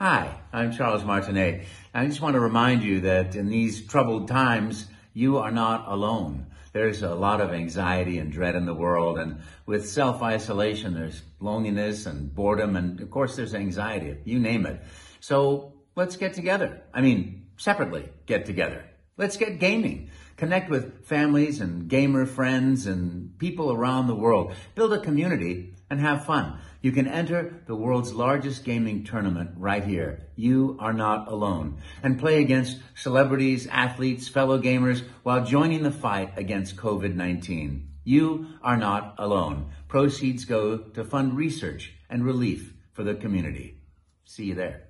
Hi, I'm Charles Martinet. I just want to remind you that in these troubled times, you are not alone. There's a lot of anxiety and dread in the world, and with self isolation, there's loneliness and boredom, and of course, there's anxiety. You name it. So let's get together. I mean, separately get together. Let's get gaming. Connect with families and gamer friends and people around the world. Build a community and have fun. You can enter the world's largest gaming tournament right here. You are not alone. And play against celebrities, athletes, fellow gamers while joining the fight against COVID-19. You are not alone. Proceeds go to fund research and relief for the community. See you there.